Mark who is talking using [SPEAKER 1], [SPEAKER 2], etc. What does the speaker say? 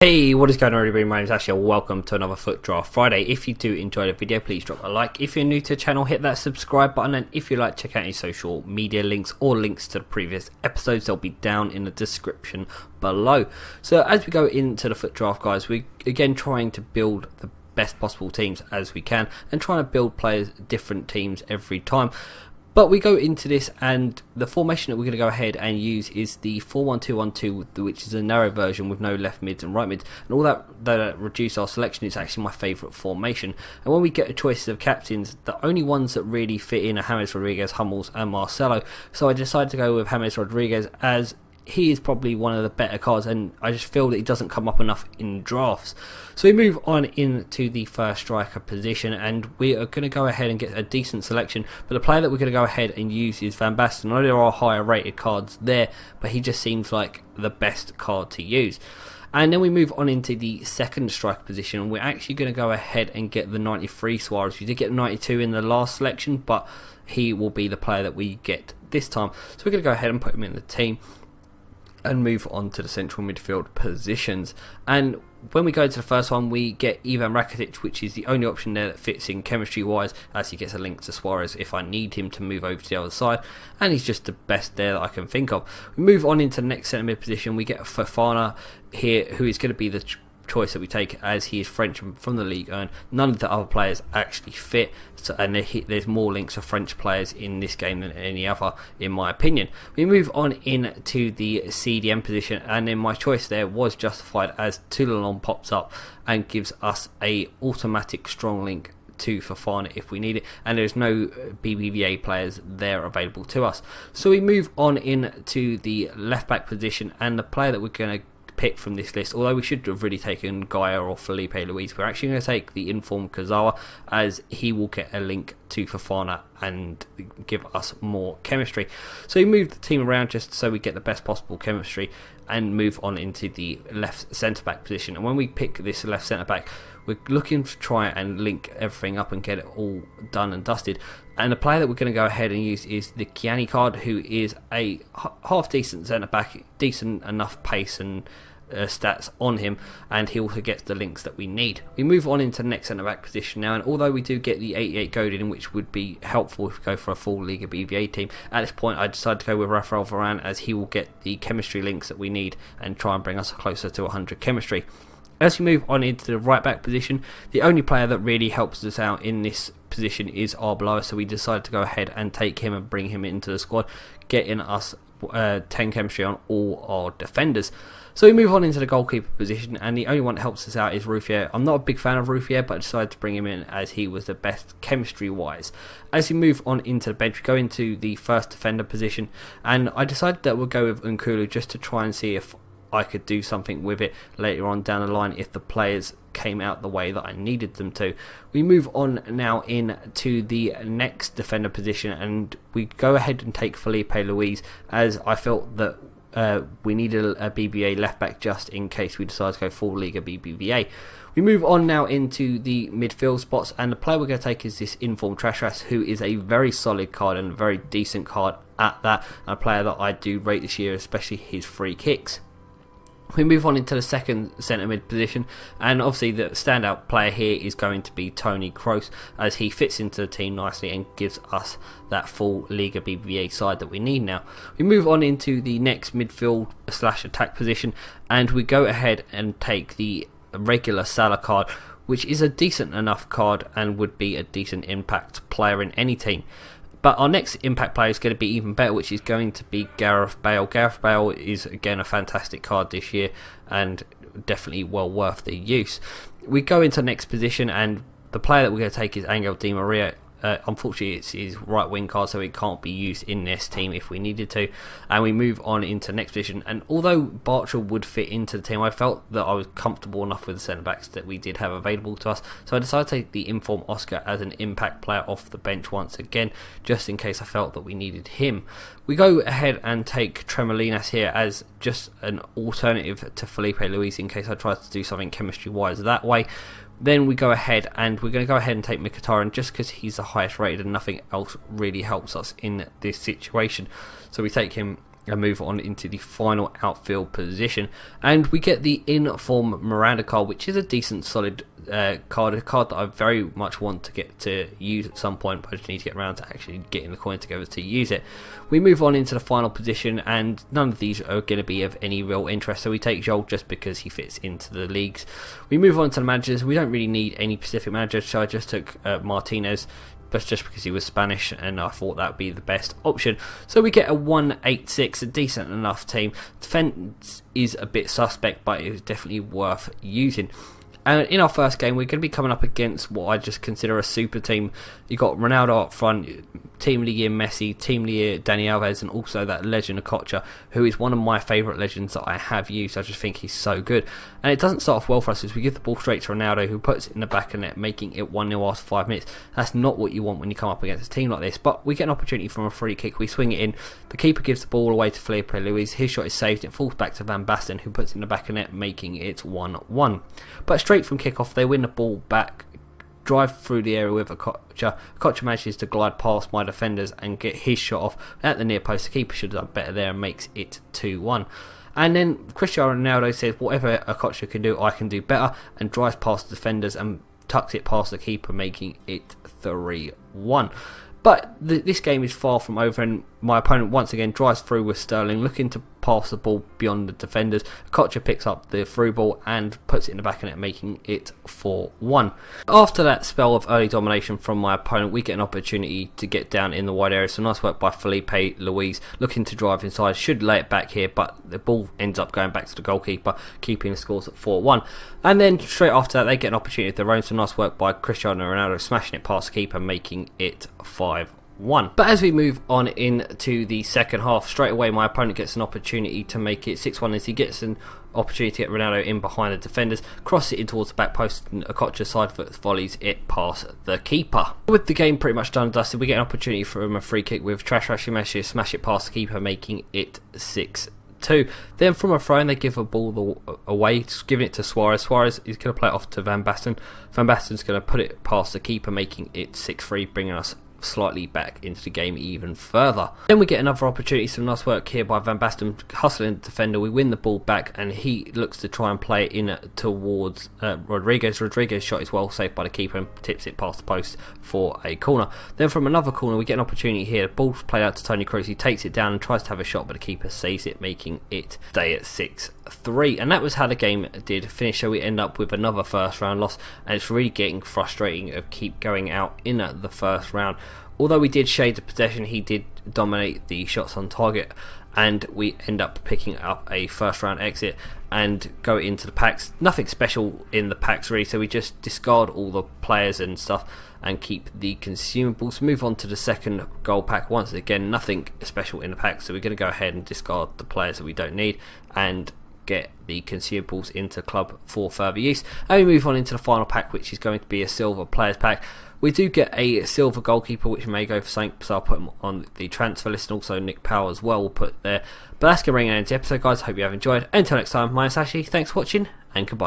[SPEAKER 1] Hey, what is going on everybody? My name is Ashley welcome to another FUT Draft Friday. If you do enjoy the video, please drop a like. If you're new to the channel, hit that subscribe button. And if you like, check out any social media links or links to the previous episodes. They'll be down in the description below. So as we go into the FUT Draft, guys, we're again trying to build the best possible teams as we can and trying to build players different teams every time. But we go into this, and the formation that we're going to go ahead and use is the 4-1-2-1-2, which is a narrow version with no left mids and right mids. And all that that reduce our selection is actually my favourite formation. And when we get a choice of captains, the only ones that really fit in are James Rodriguez, Hummels, and Marcelo. So I decided to go with James Rodriguez as he is probably one of the better cards, and I just feel that he doesn't come up enough in drafts. So we move on into the first striker position, and we are going to go ahead and get a decent selection. But the player that we're going to go ahead and use is Van Basten. I know there are higher rated cards there, but he just seems like the best card to use. And then we move on into the second striker position. and We're actually going to go ahead and get the 93 Suarez. We did get 92 in the last selection, but he will be the player that we get this time. So we're going to go ahead and put him in the team and move on to the central midfield positions. And when we go into the first one, we get Ivan Rakitic, which is the only option there that fits in chemistry wise, as he gets a link to Suarez if I need him to move over to the other side, and he's just the best there that I can think of. We move on into the next centre mid position. We get Fofana here, who is going to be the choice that we take as he is French from the league and none of the other players actually fit so, and there's more links of French players in this game than any other in my opinion we move on into the CDM position and then my choice there was justified as Toulalan pops up and gives us a automatic strong link to Fofana if we need it, and there's no BBVA players there available to us. So we move on into the left back position, and the player that we're going to pick from this list, although we should have really taken Gaya or Filipe Luís, we're actually going to take the informed Kurzawa as he will get a link to Fofana and give us more chemistry. So we move the team around just so we get the best possible chemistry and move on into the left centre back position. And when we pick this left centre back, we're looking to try and link everything up and get it all done and dusted. And the player that we're going to go ahead and use is the Kiani card, who is a half decent centre back, decent enough pace and uh, stats on him, and he also gets the links that we need. We move on into the next centre back position now, and although we do get the 88 Godin, which would be helpful if we go for a full Liga BBVA team, at this point I decided to go with Rafael Varane as he will get the chemistry links that we need and try and bring us closer to 100 chemistry. As we move on into the right back position, the only player that really helps us out in this position is Arbeloa, so we decided to go ahead and take him and bring him into the squad, getting us uh, 10 chemistry on all our defenders. So we move on into the goalkeeper position, and the only one that helps us out is Ruffier. I'm not a big fan of Ruffier, but I decided to bring him in as he was the best chemistry-wise. As we move on into the bench, we go into the first defender position, and I decided that we'll go with Nkoulou just to try and see if I could do something with it later on down the line if the players came out the way that I needed them to. We move on now in to the next defender position and we go ahead and take Filipe Luís as I felt that uh, we needed a, BBVA left back just in case we decide to go full Liga BBVA. We move on now into the midfield spots, and the player we're going to take is this Inform Trashorras, who is a very solid card and a very decent card at that, and a player that I do rate this year, especially his free kicks. We move on into the second centre mid position, and obviously the standout player here is going to be Tony Kroos, as he fits into the team nicely and gives us that full Liga BBVA side that we need now. We move on into the next midfield slash attack position, and we go ahead and take the regular Salah card, which is a decent enough card and would be a decent impact player in any team. But our next impact player is going to be even better, which is going to be Gareth Bale. Gareth Bale is again a fantastic card this year and definitely well worth the use. We go into next position, and the player that we're going to take is Angel Di Maria. Uh, unfortunately, it's his right wing card, so it can't be used in this team if we needed to. And we move on into next position. And although Bartra would fit into the team, I felt that I was comfortable enough with the centre backs that we did have available to us. So I decided to take the Inform Oscar as an impact player off the bench once again, just in case I felt that we needed him. We go ahead and take Trémoulinas here as just an alternative to Filipe Luís in case I tried to do something chemistry wise that way. Then we go ahead and we're going to go ahead and take Mkhitaryan just because he's the highest rated and nothing else really helps us in this situation. So we take him and move on into the final outfield position. And we get the in-form Miranda card, which is a decent, solid uh, card, a card that I very much want to get to use at some point, but I just need to get around to actually getting the coin together to use it. We move on into the final position, and none of these are going to be of any real interest, so we take Joel just because he fits into the leagues. We move on to the managers. We don't really need any specific manager, so I just took uh, Martinez but just because he was Spanish, and I thought that would be the best option. So we get a 186, a decent enough team. Defense is a bit suspect, but it was definitely worth using. And in our first game, we're going to be coming up against what I just consider a super team. You've got Ronaldo up front, Team League Messi, Team League Dani Alves, and also that legend Okocha, who is one of my favourite legends that I have used. I just think he's so good. And it doesn't start off well for us as we give the ball straight to Ronaldo, who puts it in the back of net, making it 1 0 after 5 minutes. That's not what you want when you come up against a team like this. But we get an opportunity from a free kick. We swing it in. The keeper gives the ball away to Filipe Luís. His shot is saved. It falls back to Van Basten, who puts it in the back of net, making it 1 1. But straight from kickoff, they win the ball back, drive through the area with Okocha. Okocha manages to glide past my defenders and get his shot off at the near post. The keeper should have done better there and makes it 2 1. And then Cristiano Ronaldo says, whatever Okocha can do, I can do better, and drives past the defenders and tucks it past the keeper, making it 3 1. But th this game is far from over, and my opponent once again drives through with Sterling, looking to pass the ball beyond the defenders. Okocha picks up the through ball and puts it in the back of net, making it 4 1. After that spell of early domination from my opponent, we get an opportunity to get down in the wide area. So nice work by Filipe Luís, looking to drive inside. Should lay it back here, but the ball ends up going back to the goalkeeper, keeping the scores at 4 1. And then straight after that, they get an opportunity of their own. So nice work by Cristiano Ronaldo, smashing it past the keeper, making it 5 1. But as we move on into the second half, straight away my opponent gets an opportunity to make it 6 1 as he gets an opportunity to get Ronaldo in behind the defenders, cross it in towards the back post, and Okocha side foot volleys it past the keeper. With the game pretty much done and dusted, we get an opportunity from a free kick with Trash Rashimeshi smash it past the keeper, making it 6 2. Then from a throw in, they give a ball away, giving it to Suarez. Suarez is going to play it off to Van Basten. Van Basten's going to put it past the keeper, making it 6 3, bringing us slightly back into the game even further. Then we get another opportunity, some nice work here by Van Basten, hustling the defender. We win the ball back, and he looks to try and play it in towards uh, Rodriguez. Rodriguez shot is well saved by the keeper and tips it past the post for a corner. Then from another corner, we get an opportunity here. The ball's played out to Tony Kroos. He takes it down and tries to have a shot, but the keeper saves it, making it stay at 6 3. And that was how the game did finish. So we end up with another first round loss, and it's really getting frustrating of keep going out in the first round although we did shade the possession, he did dominate the shots on target, and we end up picking up a first round exit and go into the packs. Nothing special in the packs really, so we just discard all the players and stuff and keep the consumables. Move on to the second gold pack. Once again, nothing special in the pack, so we're going to go ahead and discard the players that we don't need and get the consumables into club for further use. And we move on into the final pack, which is going to be a silver players pack. We do get a silver goalkeeper, which may go for Saint, so I'll put him on the transfer list, and also Nick Powell as well. We'll put there. But that's going to bring an end to the episode, guys. Hope you have enjoyed. Until next time, my name is Ashley. Thanks for watching, and goodbye.